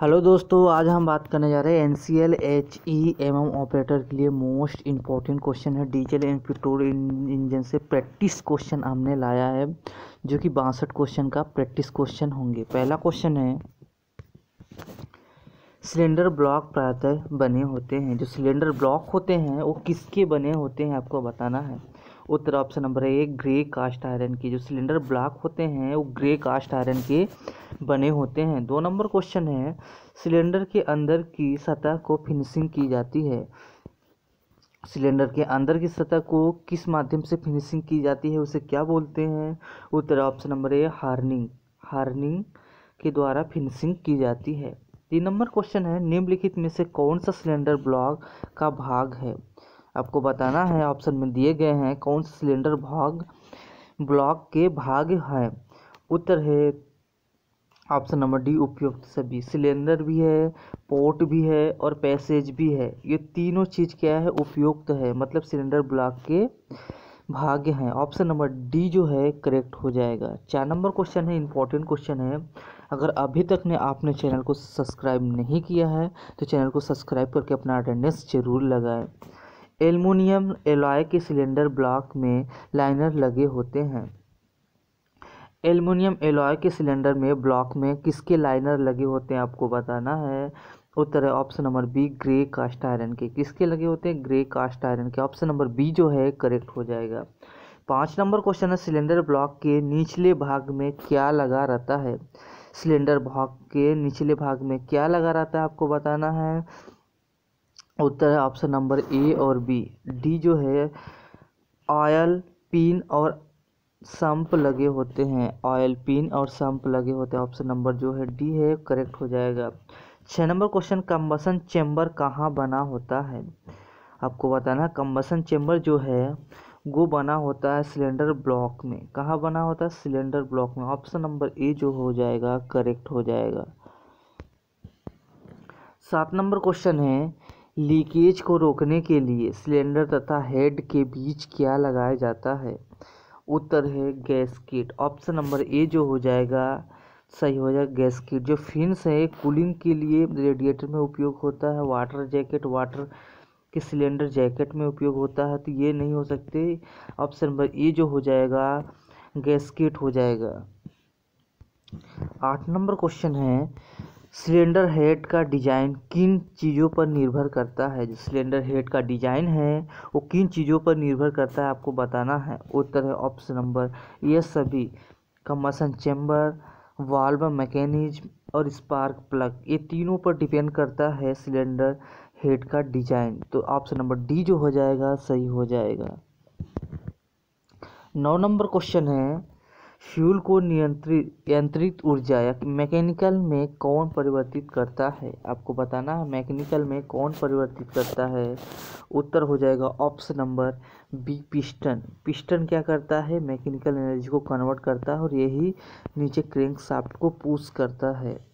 Hello दोस्तों, आज हम बात करने जा रहे हैं N C L H E M M operator के लिए मोस्ट इंपॉर्टेंट क्वेश्चन है। डीजल एंड पेट्रोल इंजन से प्रैक्टिस क्वेश्चन हमने लाया है, जो कि बासठ क्वेश्चन का प्रैक्टिस क्वेश्चन होंगे। पहला क्वेश्चन है सिलेंडर ब्लॉक प्रायतः बने होते हैं। जो सिलेंडर ब्लॉक होते हैं, वो किसके बने होते हैं आपको बताना है। उत्तर option number A, grey cast iron के। जो सिलेंडर ब्लॉक होते हैं, वो ग्रे कास्ट आयरन के बने होते हैं। दो नंबर क्वेश्चन है सिलेंडर के अंदर की सतह को फिनिशिंग की जाती है। सिलेंडर के अंदर की सतह को किस माध्यम से फिनिशिंग की जाती है, उसे क्या बोलते हैं? उत्तर ऑप्शन नंबर ए हार्निंग हार्निंग के द्वारा फिनिशिंग की जाती है। तीन नंबर क्वेश्चन है, निम्नलिखित में से कौन सा सिलेंडर ब्लॉक का भाग है? आपको बताना है ऑप्शन में दिए गए हैं, कौन सा सिलेंडर भाग ब्लॉक के भाग हैं? उत्तर है ऑप्शन नंबर डी उपयुक्त सभी। सिलेंडर भी है पोर्ट भी है और पैसेज भी है। ये तीनों चीज़ क्या है? उपयुक्त है मतलब सिलेंडर ब्लॉक के भाग्य हैं। ऑप्शन नंबर डी जो है करेक्ट हो जाएगा। चार नंबर क्वेश्चन है इंपॉर्टेंट क्वेश्चन है। अगर अभी तक ने आपने चैनल को सब्सक्राइब नहीं किया है तो चैनल को सब्सक्राइब करके अपना अटेंडेंस ज़रूर लगाएँ। एल्युमिनियम एलॉय के सिलेंडर ब्लॉक में लाइनर लगे होते हैं। एल्युमिनियम एलॉय के सिलेंडर में ब्लॉक में किसके लाइनर लगे होते हैं आपको बताना है। उत्तर है option number B, grey cast iron के। किसके लगे होते हैं? ग्रे कास्ट आयरन के। ऑप्शन नंबर बी जो है, करेक्ट हो जाएगा। पाँच नंबर क्वेश्चन है, सिलेंडर ब्लॉक के निचले भाग में क्या लगा रहता है? सिलेंडर भाग के निचले भाग में क्या लगा रहता है आपको बताना है? उत्तर है ऑप्शन नंबर ए और बी डी जो है ऑयल पिन और संप लगे होते हैं। ऑयल पिन और संप लगे होते हैं। ऑप्शन नंबर जो है डी है करेक्ट हो जाएगा। छः नंबर क्वेश्चन कम्बसन चैम्बर कहाँ बना होता है? आपको बताना है कम्बसन चैम्बर जो है, वो बना होता है सिलेंडर ब्लॉक में। कहाँ बना होता है? सिलेंडर ब्लॉक में। ऑप्शन नंबर ए जो हो जाएगा करेक्ट हो जाएगा। सात नंबर क्वेश्चन है लीकेज को रोकने के लिए सिलेंडर तथा हेड के बीच क्या लगाया जाता है? उत्तर है, gas kit. Option number A जो हो जाएगा, सही हो जाएगा गैस किट। जो फिन्स है, कूलिंग के लिए रेडिएटर में उपयोग होता है, वाटर जैकेट। वाटर के सिलेंडर जैकेट में उपयोग होता है तो ये नहीं हो सकते। ऑप्शन नंबर ए जो हो जाएगा, गैस किट हो जाएगा। आठ नंबर क्वेश्चन है सिलेंडर हेड का डिज़ाइन किन चीज़ों पर निर्भर करता है? जो सिलेंडर हेड का डिज़ाइन है, वो किन चीज़ों पर निर्भर करता है आपको बताना है। उत्तर है ऑप्शन नंबर ये सभी। कम्बसन चैम्बर, वाल्व मैकेनिज्म और स्पार्क प्लग। ये तीनों पर डिपेंड करता है सिलेंडर हेड का डिज़ाइन। तो ऑप्शन नंबर डी जो हो जाएगा, सही हो जाएगा। नौ नंबर क्वेश्चन है फ्यूल को नियंत्रित यंत्रित ऊर्जा या मैकेनिकल में कौन परिवर्तित करता है? आपको बताना है मैकेनिकल में कौन परिवर्तित करता है? उत्तर हो जाएगा option number B, piston. Piston क्या करता है? मैकेनिकल एनर्जी को कन्वर्ट करता है और यही नीचे क्रेंक साफ्ट को पुश करता है।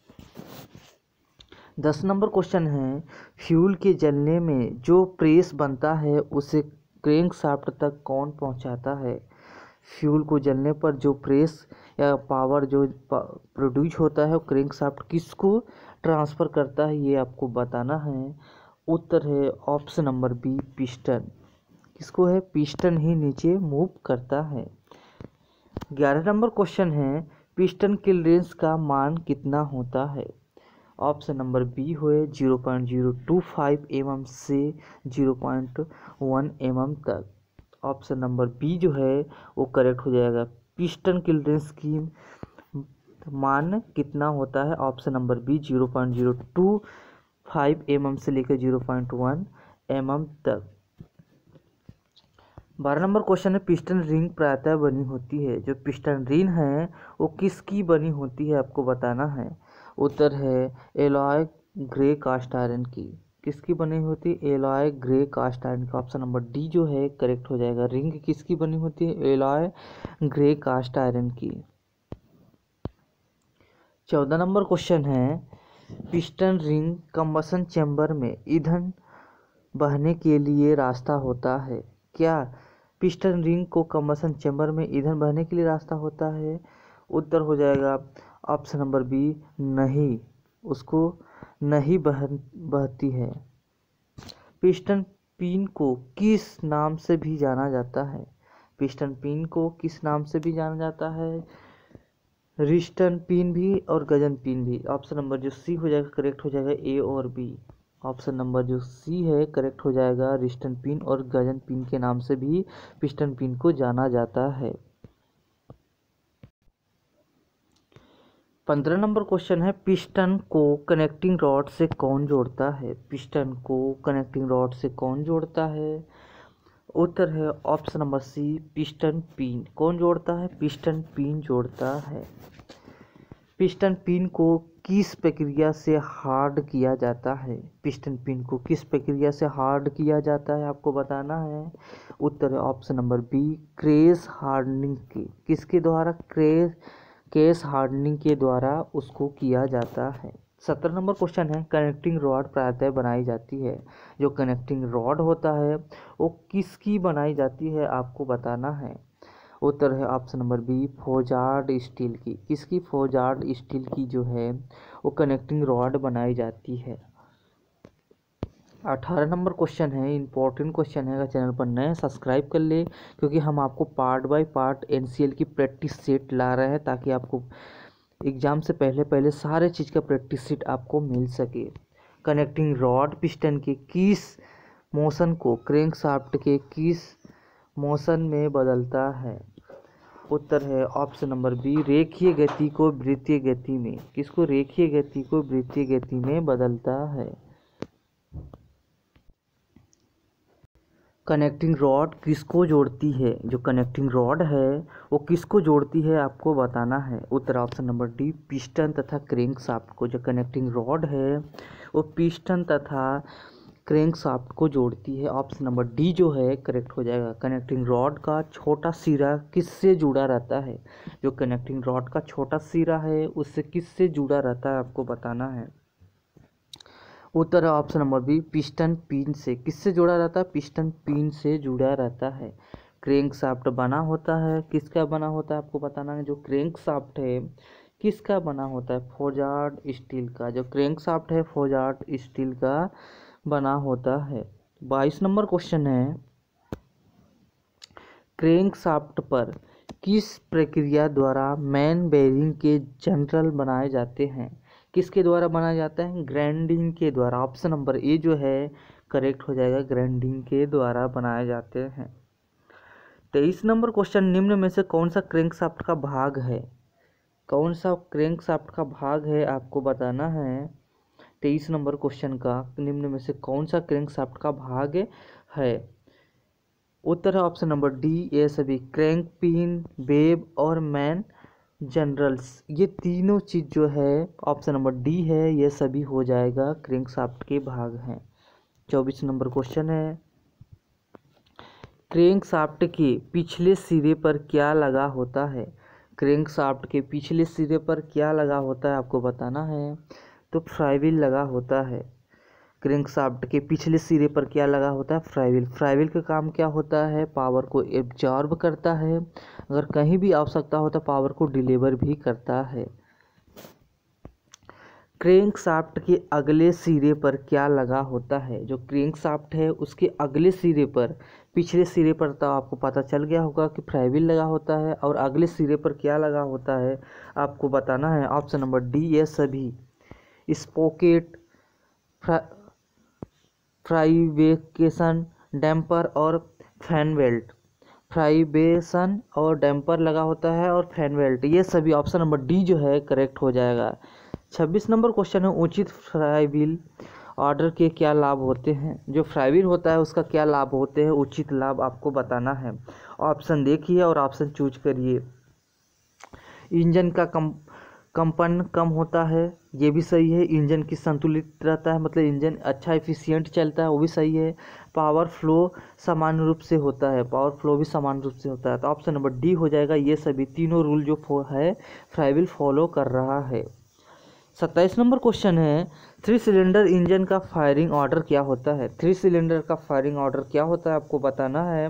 दस नंबर क्वेश्चन है, फ्यूल के जलने में जो प्रेस बनता है, उसे क्रैंक साफ्ट तक कौन पहुंचाता है? फ्यूल को जलने पर जो प्रेस या पावर जो प्रोड्यूस होता है, वो क्रैंक शाफ्ट किसको ट्रांसफ़र करता है, ये आपको बताना है। उत्तर है ऑप्शन नंबर बी पिस्टन किसको है? पिस्टन ही नीचे मूव करता है। ग्यारह नंबर क्वेश्चन है पिस्टन क्लियरेंस का मान कितना होता है? ऑप्शन नंबर बी हुए zero point zero two five M M से zero point one M M तक। ऑप्शन नंबर बी जो है, वो करेक्ट हो जाएगा। पिस्टन किल्ड्रेंस की मान कितना होता है? Option number B zero point zero two five M M से लेकर zero point one M M तक। बारह नंबर क्वेश्चन है पिस्टन रिंग प्रायतः बनी होती है। जो पिस्टन रिंग है, वो किसकी बनी होती है, आपको बताना है। उत्तर है, एलॉय ग्रे कास्ट आयरन की। किसकी बनी होती है? एलॉय ग्रे कास्ट आयरन का। ऑप्शन नंबर डी जो है, करेक्ट हो जाएगा। रिंग किसकी बनी होती है? एलॉय ग्रे कास्ट आयरन की। चौदह नंबर क्वेश्चन है, पिस्टन रिंग कम्बसन चैम्बर में ईंधन बहने के लिए रास्ता होता है। क्या पिस्टन रिंग को कम्बसन चैम्बर में ईंधन बहने के लिए रास्ता होता है? उत्तर हो जाएगा। ऑप्शन नंबर बी, नहीं। उसको नहीं बह, बहती है। पिस्टन पिन को किस नाम से भी जाना जाता है? पिस्टन पिन को किस नाम से भी जाना जाता है? रिस्टन पिन भी और गजन पिन भी। ऑप्शन नंबर जो सी हो जाएगा करेक्ट हो जाएगा ए और बी। ऑप्शन नंबर जो सी है करेक्ट हो जाएगा रिस्टन पिन और गजन पिन के नाम से भी पिस्टन पिन को जाना जाता है। पंद्रह नंबर क्वेश्चन है, पिस्टन को कनेक्टिंग रॉड से कौन जोड़ता है? पिस्टन को कनेक्टिंग रॉड से कौन जोड़ता है? उत्तर है option number C piston pin. कौन जोड़ता है? पिस्टन पिन जोड़ता है। पिस्टन पिन को किस प्रक्रिया से हार्ड किया जाता है? पिस्टन पिन को किस प्रक्रिया से हार्ड किया जाता है? आपको बताना है। उत्तर है option number B case hardening के। किसके द्वारा? क्रेस केस हार्डनिंग के द्वारा उसको किया जाता है। सत्रह नंबर क्वेश्चन है कनेक्टिंग रॉड प्रायतः बनाई जाती है। जो कनेक्टिंग रॉड होता है, वो किसकी बनाई जाती है, आपको बताना है। उत्तर है option number B forged steel की। किसकी फोजार्ड स्टील की जो है, वो कनेक्टिंग रॉड बनाई जाती है। अठारह नंबर क्वेश्चन है इंपॉर्टेंट क्वेश्चन है चैनल पर नए सब्सक्राइब कर ले, क्योंकि हम आपको पार्ट बाय पार्ट एनसीएल की प्रैक्टिस सेट ला रहे हैं, ताकि आपको एग्ज़ाम से पहले पहले सारे चीज़ का प्रैक्टिस सीट आपको मिल सके। कनेक्टिंग रॉड पिस्टन के किस मोशन को क्रेंक शाफ्ट के किस मोशन में बदलता है? उत्तर है ऑप्शन नंबर बी रेखीय गति को वृत्तीय गति में। किसको रेखीय गति को वृत्तीय गति में बदलता है? कनेक्टिंग रॉड किसको जोड़ती है? जो कनेक्टिंग रॉड है, वो किसको जोड़ती है आपको बताना है। उत्तर ऑप्शन नंबर डी पिस्टन तथा क्रेंक साफ्ट को जो कनेक्टिंग रॉड है, वो पिस्टन तथा क्रेंक साफ्ट को जोड़ती है। ऑप्शन नंबर डी जो है करेक्ट हो जाएगा। कनेक्टिंग रॉड का छोटा सिरा किससे जुड़ा रहता है? जो कनेक्टिंग रॉड का छोटा सिरा है, उससे किससे जुड़ा रहता है आपको बताना है। उत्तर है option number B, piston pin से। किससे जुड़ा रहता है? पिस्टन पिन से जुड़ा रहता है। क्रेंक साफ्ट बना होता है। किसका बना होता है? आपको बताना है। जो क्रेंक साफ्ट है, किसका बना होता है? फोजार्ड स्टील का। जो क्रेंक साफ्ट है फोजार्ड स्टील का बना होता है। बाईस नंबर क्वेश्चन है। क्रेंक साफ्ट पर किस प्रक्रिया द्वारा मैन बेरिंग के जनरल बनाए जाते हैं? किसके द्वारा बनाया जाता है? ग्राइंडिंग के द्वारा। ऑप्शन नंबर ए जो है करेक्ट हो जाएगा। ग्राइंडिंग के द्वारा बनाए जाते हैं। तेईस नंबर क्वेश्चन निम्न में से कौन सा क्रैंक साफ्ट का भाग है? कौन सा क्रैंक साफ्ट का भाग है, आपको बताना है। तेईस नंबर क्वेश्चन का, निम्न में से कौन सा क्रैंक साफ्ट का भाग है? उत्तर है ऑप्शन नंबर डी ये सभी क्रैंक पिन बेब और मैन जनरल्स ये तीनों चीज़ जो है ऑप्शन नंबर डी है, ये सभी हो जाएगा क्रिंक साफ्ट के भाग हैं। चौबीस नंबर क्वेश्चन है। क्रेंक साफ्ट के पिछले सिरे पर क्या लगा होता है? क्रेंक साफ्ट के पिछले सिरे पर क्या लगा होता है, आपको बताना है। तो फ्राइविल लगा होता है। क्रिंक साफ्ट के पिछले सिरे पर क्या लगा होता है? फ्राइविल। फ्राइविल का काम क्या होता है? पावर को एब्जॉर्ब करता है। अगर कहीं भी आवश्यकता हो तो पावर को डिलीवर भी करता है। क्रेंक साफ्ट के अगले सिरे पर क्या लगा होता है? जो क्रेंक साफ्ट है, उसके अगले सिरे पर, पिछले सिरे पर तो आपको पता चल गया होगा कि फ्राइविल लगा होता है और अगले सिरे पर क्या लगा होता है? आपको बताना है। ऑप्शन नंबर डी, ये सभी। स्पोकेट फ्राइवेकेशन डैम्पर और फ़ैन बेल्ट। फ्राइबेशन और डैम्पर लगा होता है और फ़ैन बेल्ट। ये सभी ऑप्शन नंबर डी जो है करेक्ट हो जाएगा। छब्बीस नंबर क्वेश्चन है, उचित फ्राइविल ऑर्डर के क्या लाभ होते हैं? जो फ्राइविल होता है, उसका क्या लाभ होते हैं? उचित लाभ आपको बताना है। ऑप्शन देखिए और ऑप्शन चूज़ करिए। इंजन का कम कंपन कम होता है, ये भी सही है। इंजन की संतुलित रहता है मतलब इंजन अच्छा एफिशिएंट चलता है, वो भी सही है। पावर फ्लो सामान्य रूप से होता है पावर फ्लो भी सामान्य रूप से होता है। तो ऑप्शन नंबर डी हो जाएगा, ये सभी तीनों रूल जो है फ्राइविल फॉलो कर रहा है। सत्ताईस नंबर क्वेश्चन है थ्री सिलेंडर इंजन का फायरिंग ऑर्डर क्या होता है? थ्री सिलेंडर का फायरिंग ऑर्डर क्या होता है, आपको बताना है।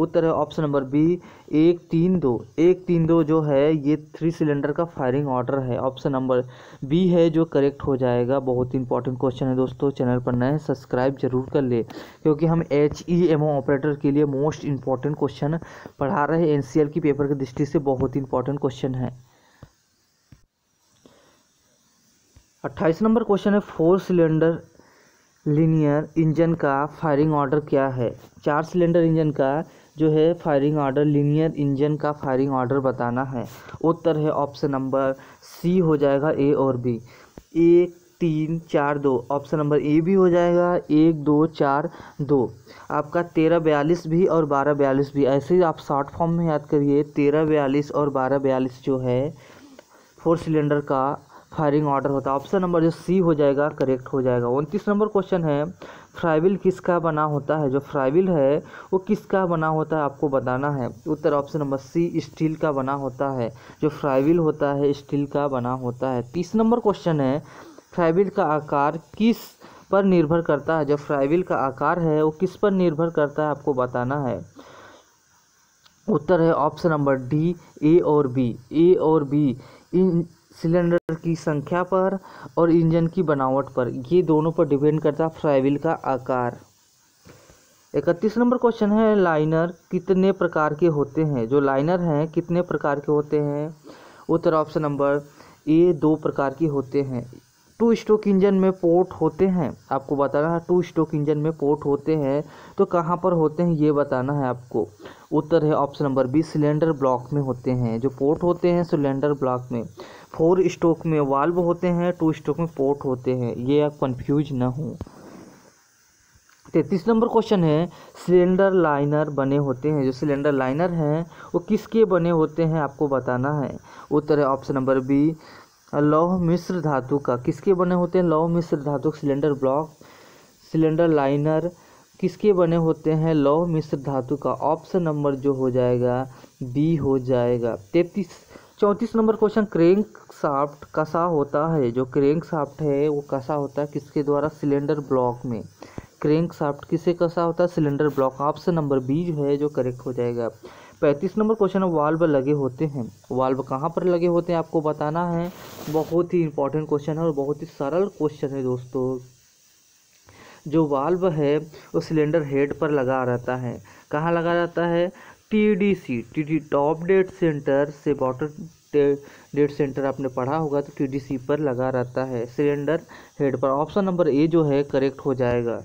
उत्तर है ऑप्शन नंबर बी, एक तीन दो। एक तीन दो जो है, ये थ्री सिलेंडर का फायरिंग ऑर्डर है। ऑप्शन नंबर बी है, जो करेक्ट हो जाएगा। बहुत इंपॉर्टेंट क्वेश्चन है दोस्तों चैनल पर नए सब्सक्राइब ज़रूर कर ले। क्योंकि हम H E M O operator के लिए मोस्ट इंपॉर्टेंट क्वेश्चन पढ़ा रहे हैं। एन की पेपर की दृष्टि से बहुत इंपॉर्टेंट क्वेश्चन है। अट्ठाईस नंबर क्वेश्चन है फोर सिलेंडर लीनियर इंजन का फायरिंग ऑर्डर क्या है? चार सिलेंडर इंजन का जो है फायरिंग ऑर्डर लीनियर इंजन का फायरिंग ऑर्डर बताना है। उत्तर है ऑप्शन नंबर सी हो जाएगा ए और बी एक, तीन, चार, दो। ऑप्शन नंबर ए भी हो जाएगा। एक, दो, चार, दो। आपका तेरह, बयालीस भी और बारह, बयालीस भी। ऐसे ही आप शॉर्ट फॉर्म में याद करिए, तेरह, बयालीस और बारह, बयालीस जो है फोर सिलेंडर का फायरिंग ऑर्डर होता है। ऑप्शन नंबर जो सी हो जाएगा करेक्ट हो जाएगा। उनतीस नंबर क्वेश्चन है फ्राइविल किसका बना होता है? जो फ्राइविल है, वो किसका बना होता है आपको बताना है। उत्तर ऑप्शन नंबर सी, स्टील का बना होता है। जो फ्राइविल होता है, स्टील का बना होता है। तीस नंबर क्वेश्चन है, फ्राइविल का आकार किस पर निर्भर करता है? जो फ्राइविल का आकार है, वो किस पर निर्भर करता है आपको बताना है। उत्तर है ऑप्शन नंबर डी, ए और बी। ए और बी, इन सिलेंडर की संख्या पर और इंजन की बनावट पर। ये दोनों पर डिपेंड करता है फ्राइविल का आकार। इकतीस नंबर क्वेश्चन है, लाइनर कितने प्रकार के होते हैं? जो लाइनर हैं, कितने प्रकार के होते हैं? उत्तर ऑप्शन नंबर ए, दो प्रकार के होते हैं। टू स्ट्रोक इंजन में पोर्ट होते हैं। आपको बताना है, टू स्ट्रोक इंजन में पोर्ट होते हैं तो कहाँ पर होते हैं, ये बताना है आपको। उत्तर है option number B, cylinder block में होते हैं। जो पोर्ट होते हैं, सिलेंडर ब्लॉक में। फोर स्टोक में वाल्व होते हैं, टू स्टोक में पोर्ट होते हैं। ये आप कंफ्यूज ना हो। तैतीस नंबर क्वेश्चन है सिलेंडर लाइनर बने होते हैं। जो सिलेंडर लाइनर हैं, वो किसके बने होते हैं, आपको बताना है। उत्तर है ऑप्शन नंबर बी लौह मिश्र धातु का किसके बने होते हैं? लौह मिश्र धातु सिलेंडर ब्लॉक सिलेंडर लाइनर किसके बने होते हैं? लौह मिश्र धातु का ऑप्शन नंबर जो हो जाएगा बी हो जाएगा। तैतीस चौंतीस नंबर क्वेश्चन क्रेंक साफ्ट कसा होता है? जो क्रेंक साफ्ट है, वो कसा होता है? किसके द्वारा? सिलेंडर ब्लॉक में। क्रेंक साफ्ट किसे कसा होता है? Cylinder block. Option number B जो है, जो करेक्ट हो जाएगा। पैंतीस नंबर क्वेश्चन, वाल्व लगे होते हैं। वाल्व कहाँ पर लगे होते हैं? आपको बताना है। बहुत ही इंपॉर्टेंट क्वेश्चन है और बहुत ही सरल क्वेश्चन है दोस्तों। जो वाल्व है, वो सिलेंडर हेड पर लगा रहता है। कहाँ लगा रहता है? T D C T D top dead centre से बॉटम डेट सेंटर आपने पढ़ा होगा तो टी डी सी पर लगा रहता है सिलेंडर हेड पर। ऑप्शन नंबर ए जो है करेक्ट हो जाएगा।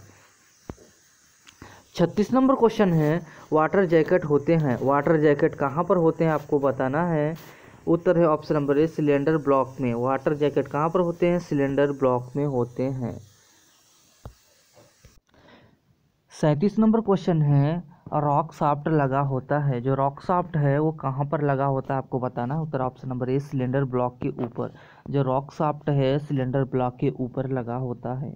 छत्तीस नंबर क्वेश्चन है वाटर जैकेट होते हैं। वाटर जैकेट कहाँ पर होते हैं आपको बताना है? उत्तर है option number A cylinder block में। वाटर जैकेट कहाँ पर होते हैं? सिलेंडर ब्लॉक में होते हैं। सैंतीस नंबर क्वेश्चन है रॉक साफ्ट लगा होता है। जो रॉक साफ्ट है, वो कहाँ पर लगा होता है आपको बताना उत्तर option number A, cylinder block के ऊपर। जो रॉक साफ्ट है, सिलेंडर ब्लॉक के ऊपर लगा होता है।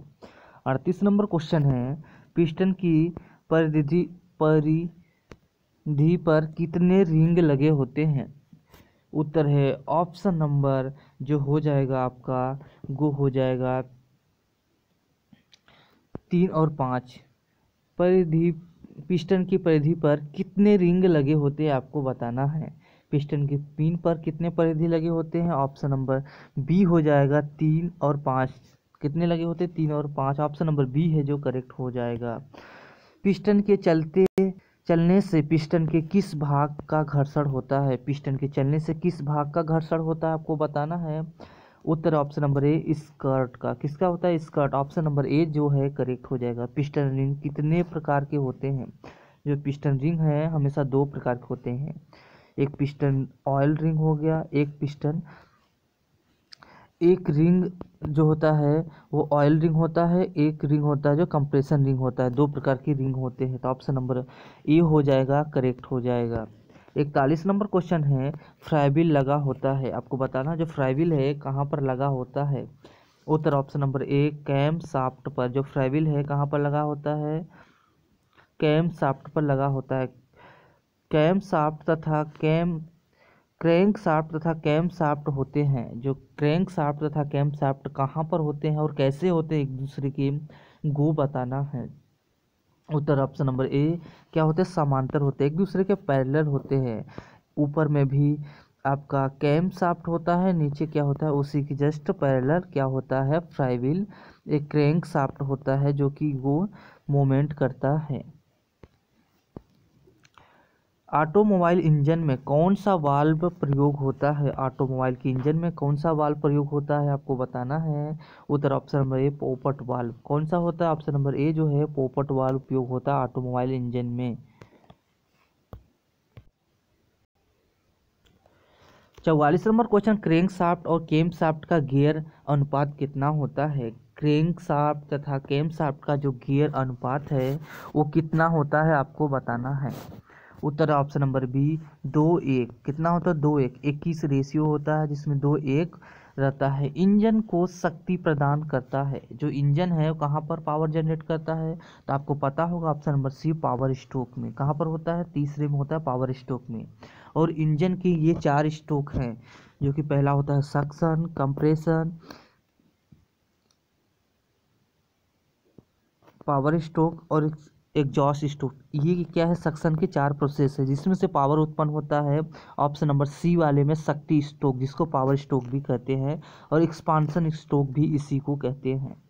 अड़तीस नंबर क्वेश्चन है, पिस्टन की परिधि परिधि पर कितने रिंग लगे होते हैं? उत्तर है ऑप्शन नंबर, जो हो जाएगा आपका वो हो जाएगा तीन और पाँच। परिधि पिस्टन की परिधि पर कितने रिंग लगे होते हैं आपको बताना है। पिस्टन के पिन पर कितने परिधि लगे होते हैं? ऑप्शन नंबर बी हो जाएगा तीन और पाँच। कितने लगे होते हैं? तीन और पाँच। ऑप्शन नंबर बी है जो करेक्ट हो जाएगा। पिस्टन के चलते, चलने से पिस्टन के किस भाग का घर्षण होता है? पिस्टन के चलने से किस भाग का घर्षण होता है आपको बताना है। उत्तर ऑप्शन नंबर ए स्कर्ट का। किसका होता है स्कर्ट? ऑप्शन नंबर ए जो है करेक्ट हो जाएगा। पिस्टन रिंग कितने प्रकार के होते हैं? जो पिस्टन रिंग है, हमेशा दो प्रकार के होते हैं। एक पिस्टन ऑयल रिंग हो गया, एक पिस्टन, एक रिंग जो होता है, वो ऑयल रिंग होता है, एक रिंग होता है जो कंप्रेशन रिंग होता है। दो प्रकार की रिंग होते हैं तो ऑप्शन नंबर ए हो जाएगा करेक्ट हो जाएगा। इकतालीस नंबर क्वेश्चन है फ्राइबिल लगा होता है। आपको बताना जो फ्राइबिल है, कहाँ पर लगा होता है? उत्तर option number A, cam shaft पर। जो फ्राइबिल है, कहाँ पर लगा होता है? कैम साफ्ट पर लगा होता है। कैम साफ्ट तथा कैम, क्रैंक साफ्ट तथा कैम साफ्ट होते हैं। जो क्रैंक साफ्ट तथा कैम साफ्ट कहाँ पर होते हैं और कैसे होते हैं, एक दूसरे के गो बताना है। उत्तर ऑप्शन नंबर ए क्या होते हैं? समांतर होते हैं, एक दूसरे के पैरेलल होते हैं। ऊपर में भी आपका कैम साफ्ट होता है, नीचे क्या होता है? उसी की जस्ट पैरेलल क्या होता है? फ्राईविल एक क्रैंक साफ्ट होता है, जो कि वो मोमेंट करता है। ऑटोमोबाइल इंजन में कौन सा वाल्व प्रयोग होता है? ऑटोमोबाइल के इंजन में कौन सा वाल्व प्रयोग होता है? आपको बताना है। उत्तर ऑप्शन नंबर ए, पोपट वाल्व। कौन सा होता है? ऑप्शन नंबर ए जो है, पोपट वाल्व उपयोग होता है ऑटोमोबाइल इंजन में। चौवालीस नंबर क्वेश्चन क्रेंक साफ्ट और केम साफ्ट का गियर अनुपात कितना होता है? क्रेंक साफ्ट तथा केम साफ्ट का जो गियर अनुपात है, वो कितना होता है? आपको बताना है। उत्तर ऑप्शन नंबर बी, दो एक। कितना होता है? दो एक। इक्कीस रेशियो होता है, जिसमें दो एक रहता है। इंजन को शक्ति प्रदान करता है। जो इंजन है, वो कहाँ पर पावर जनरेट करता है? तो आपको पता होगा option number C power stroke में। कहाँ पर होता है? तीसरे में होता है पावर स्ट्रोक में। और इंजन के ये चार स्ट्रोक हैं, जो कि पहला होता है सक्शन कंप्रेशन पावर स्ट्रोक और एग्जॉस्ट स्टोक ये क्या है, सक्शन के चार प्रोसेस है, जिसमें से पावर उत्पन्न होता है ऑप्शन नंबर सी वाले में शक्ति स्टोक जिसको पावर स्टोक भी कहते हैं, और एक्सपांसन स्टोक भी इसी को कहते हैं।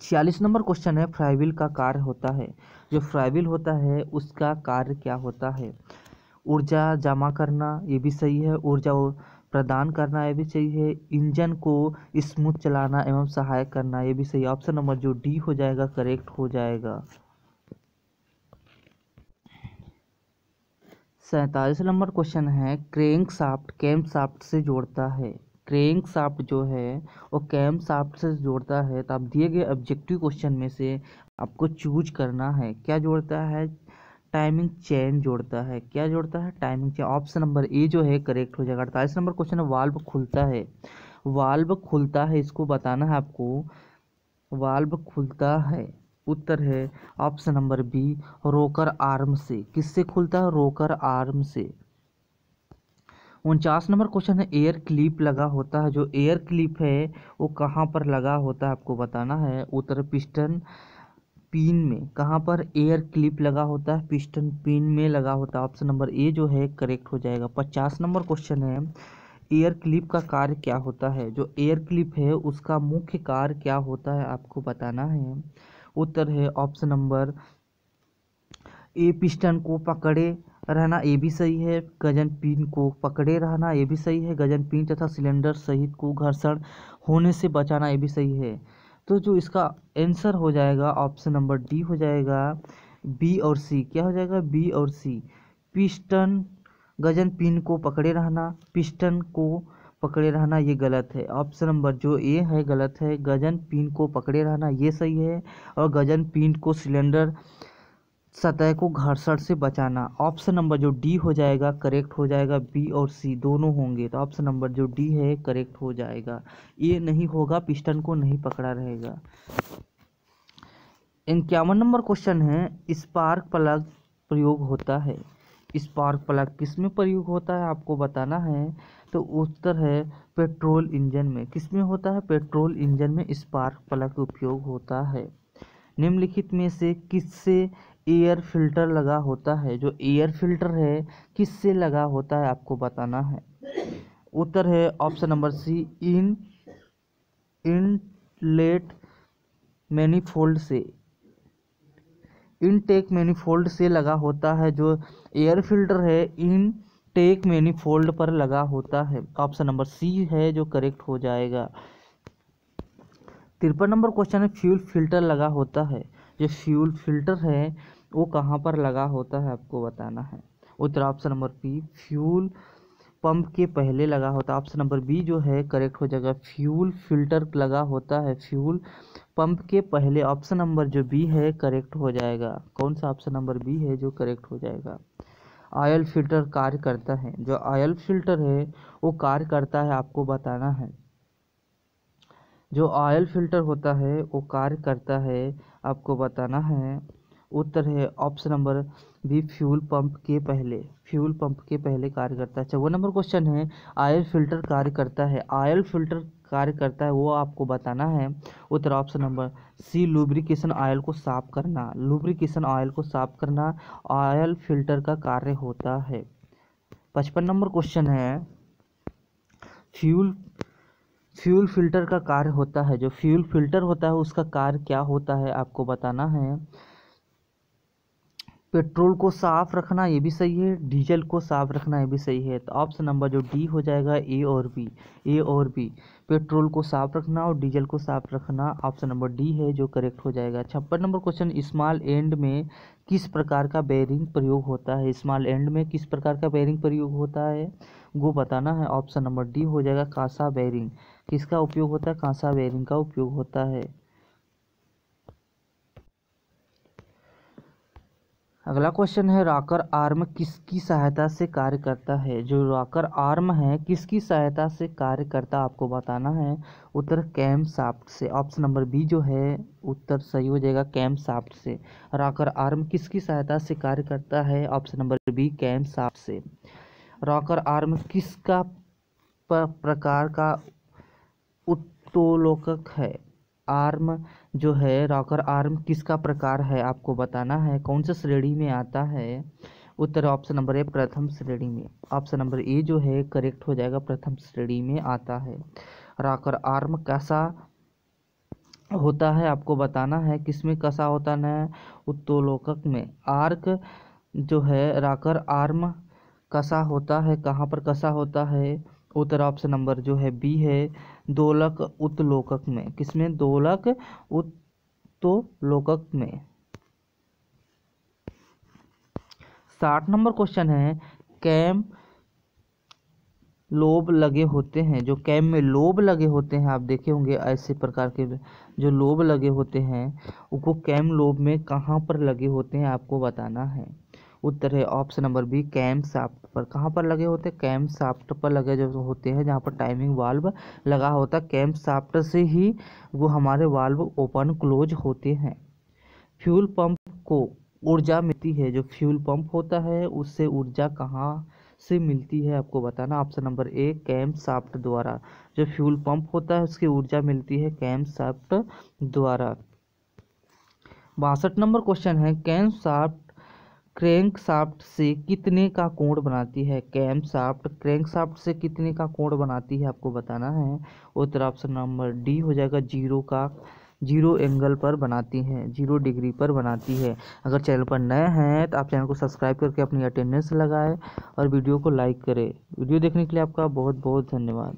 छियालीस नंबर क्वेश्चन है फ्राइविल का कार्य होता है। जो फ्राइविल होता है, उसका कार्य क्या होता है? ऊर्जा जमा करना, ये भी सही है। ऊर्जा प्रदान करना ये भी सही है। इंजन को स्मूथ चलाना एवं सहायक करना ये भी सही। ऑप्शन नंबर जो डी हो जाएगा, करेक्ट हो जाएगा। सैतालीस नंबर क्वेश्चन है क्रेंक साफ्ट कैम साफ्ट से जोड़ता है। क्रेंक साफ्ट जो है, वो कैम साफ्ट से जोड़ता है तो आप दिए गए ऑब्जेक्टिव क्वेश्चन में से आपको चूज़ करना है। क्या जोड़ता है? टाइमिंग चेन जोड़ता है। क्या जोड़ता है? Timing chain option number A जो है करेक्ट हो जाएगा। अड़तालीस नंबर क्वेश्चन है वाल्व खुलता है। वाल्व खुलता है, इसको बताना है आपको। वाल्व खुलता है, उत्तर है option number B rocker arm से। किससे खुलता है? रोकर आर्म से। उनचास नंबर क्वेश्चन है एयर क्लिप लगा होता है। जो एयर क्लिप है, वो कहाँ पर लगा होता है आपको बताना है? उत्तर पिस्टन पिन में, कहाँ पर एयर क्लिप लगा होता है पिस्टन पिन में लगा होता है ऑप्शन नंबर ए जो है करेक्ट हो जाएगा। पचास नंबर क्वेश्चन है एयर क्लिप का कार्य क्या होता है? जो एयर क्लिप है, उसका मुख्य कार्य क्या होता है, आपको बताना है। उत्तर है ऑप्शन नंबर ए पिस्टन को पकड़े रहना ये भी सही है। गजन पिन को पकड़े रहना ये भी सही है। गजन पिन तथा सिलेंडर सहित को घर्षण होने से बचाना ये भी सही है। तो जो इसका आंसर हो जाएगा ऑप्शन नंबर डी हो जाएगा बी और सी क्या हो जाएगा? बी और सी पिस्टन गजन पिन को पकड़े रहना। पिस्टन को पकड़े रहना, ये गलत है। ऑप्शन नंबर जो ए है, गलत है। गजन पिन को पकड़े रहना, ये सही है। और गजन पिन को सिलेंडर सतह को घर्षण से बचाना। ऑप्शन नंबर जो डी हो जाएगा, करेक्ट हो जाएगा बी और सी, दोनों होंगे। तो ऑप्शन नंबर जो डी है, करेक्ट हो जाएगा। ये नहीं होगा, पिस्टन को नहीं पकड़ा रहेगा। इक्यावन नंबर क्वेश्चन है, स्पार्क प्लग प्रयोग होता है। स्पार्क प्लग किसमें प्रयोग होता है, आपको बताना है। तो उत्तर है, पेट्रोल इंजन में। किसमें होता है, पेट्रोल इंजन में स्पार्क प्लग उपयोग होता है। निम्नलिखित में से किससे एयर फ़िल्टर लगा होता है। जो एयर फ़िल्टर है, किससे लगा होता है आपको बताना है। उत्तर है option number C in in inlet manifold से। इनटेक मैनीफोल्ड से लगा होता है। जो एयर फ़िल्टर है इन टेक मैनीफोल्ड पर लगा होता है। ऑप्शन नंबर सी है, जो करेक्ट हो जाएगा। तिरपन नंबर क्वेश्चन है फ्यूल फ़िल्टर लगा होता है। जो फ्यूल फ़िल्टर है, वो कहाँ पर लगा होता है आपको बताना है। उत्तर option number B fuel pump के पहले लगा होता है। ऑप्शन नंबर बी जो है करेक्ट हो जाएगा। फ्यूल फ़िल्टर लगा होता है फ्यूल पंप के पहले। ऑप्शन नंबर जो बी है करेक्ट हो जाएगा। कौन सा ऑप्शन नंबर बी है जो करेक्ट हो जाएगा? ऑयल फ़िल्टर कार्य करता है। जो ऑयल फ़िल्टर है, वो कार्य करता है आपको बताना है। जो ऑयल फ़िल्टर होता है, वो कार्य करता है, आपको बताना है। उत्तर है option number B fuel pump के पहले फ्यूल पंप के पहले कार्य करता है। चौवन नंबर क्वेश्चन है ऑयल फ़िल्टर कार्य करता है। ऑयल फ़िल्टर कार्य करता है, वो आपको बताना है। उत्तर option number C lubrication oil को साफ़ करना। लुब्रिकेशन ऑयल को साफ़ करना ऑयल फ़िल्टर का कार्य होता है। पचपन नंबर क्वेश्चन है फ्यूल फ्यूल फ़िल्टर का कार्य होता है। जो फ्यूल फ़िल्टर होता है, उसका कार्य क्या होता है, आपको बताना है। पेट्रोल को साफ़ रखना, ये भी सही है। डीजल को साफ़ रखना, ये भी सही है। तो ऑप्शन नंबर जो डी हो जाएगा, ए और बी। ए और बी। पेट्रोल को साफ़ रखना और डीजल को साफ़ रखना ऑप्शन नंबर डी है, जो करेक्ट हो जाएगा। छप्पन नंबर क्वेश्चन, स्मॉल एंड में किस प्रकार का बेरिंग प्रयोग होता है? स्मॉल एंड में किस प्रकार का बेरिंग प्रयोग होता है? वो बताना है। ऑप्शन नंबर डी हो जाएगा, कासा बेरिंग किसका उपयोग होता है? कांसा बेरिंग का उपयोग होता है। अगला क्वेश्चन है, रॉकर आर्म किसकी सहायता से कार्य करता है? जो रॉकर आर्म है, किसकी सहायता से कार्य करता आपको बताना है। उत्तर कैम साफ्ट से। ऑप्शन नंबर बी जो है, उत्तर सही हो जाएगा कैम साफ्ट से। रॉकर आर्म किसकी सहायता से कार्य करता है? Option number B cam shaft से। रॉकर आर्म किसका प्रकार का उत्तोलोकक है। आर्म जो है, रॉकर आर्म किसका प्रकार है आपको बताना है? कौन सा श्रेणी में आता है? उत्तर ऑप्शन नंबर ए, प्रथम श्रेणी में। ऑप्शन नंबर ए जो है करेक्ट हो जाएगा, प्रथम श्रेणी में आता है। रॉकर आर्म कैसा होता है आपको बताना है। किसमें कसा होता है? उत्तोलोकक में। आर्क जो है, रॉकर आर्म कसा होता है? कहाँ पर कसा होता है? उत्तर ऑप्शन नंबर जो है बी है, दोलक उत्तलोकक में। किसमें? दोलक उत्तोलोकक में। साठ नंबर क्वेश्चन है कैम लोब लगे होते हैं। जो कैम में लोब लगे होते हैं, आप देखे होंगे ऐसे प्रकार के जो लोब लगे होते हैं वो कैम लोब में कहाँ पर लगे होते हैं, आपको बताना है। उत्तर है option number B cam shaft पर। कहाँ पर लगे होते? हैं कैम साफ्ट पर लगे जो होते हैं, जहाँ पर टाइमिंग वाल्व लगा होता। है कैम साफ्ट से ही वो हमारे वाल्व ओपन क्लोज होते हैं। फ्यूल पंप को ऊर्जा मिलती है, जो फ्यूल पंप होता है, उससे ऊर्जा कहाँ से मिलती है आपको बताना। Option number A cam shaft द्वारा। जो फ्यूल पंप होता है, उसकी ऊर्जा मिलती है कैम साफ्ट द्वारा। बासठ नंबर क्वेश्चन है कैम साफ्ट क्रैंक शाफ्ट से कितने का कोण बनाती है? कैम शाफ्ट क्रैंक शाफ्ट से कितने का कोण बनाती है आपको बताना है? उत्तर ऑप्शन नंबर डी हो जाएगा, ज़ीरो का, ज़ीरो एंगल पर बनाती है, ज़ीरो डिग्री पर बनाती है। अगर चैनल पर नए हैं तो आप चैनल को सब्सक्राइब करके अपनी अटेंडेंस लगाएँ और वीडियो को लाइक करें। वीडियो देखने के लिए आपका बहुत बहुत धन्यवाद।